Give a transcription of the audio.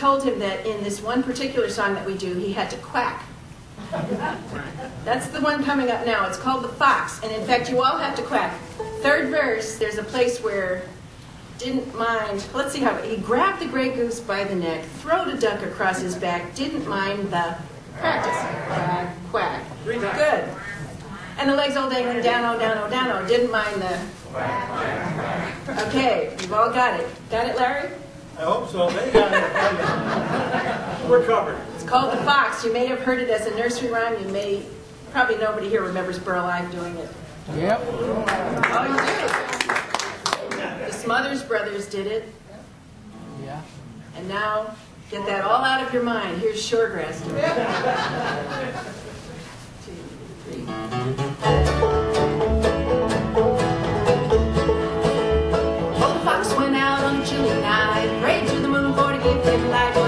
told him that in this one particular song that we do, he had to quack. That's the one coming up now. It's called The Fox. And in fact, you all have to quack. Third verse, there's a place where didn't mind, let's see how, he grabbed the gray goose by the neck, throwed a duck across his back, didn't mind the practice. Quack, quack. Good. And the legs all dangling down, oh, down, oh, down, oh, didn't mind the. Okay, you've all got it. Got it, Larry? I hope so. We're covered. It's called The Fox. You may have heard it as a nursery rhyme. You may, probably nobody here remembers Burl Ives doing it. Yep. Oh, you do. The Smothers Brothers did it. Yeah. And now, get that all out of your mind. Here's Shoregrass doing it. One, two, three. Old fox went out on a chilly night, prayed to the moon for to give him light.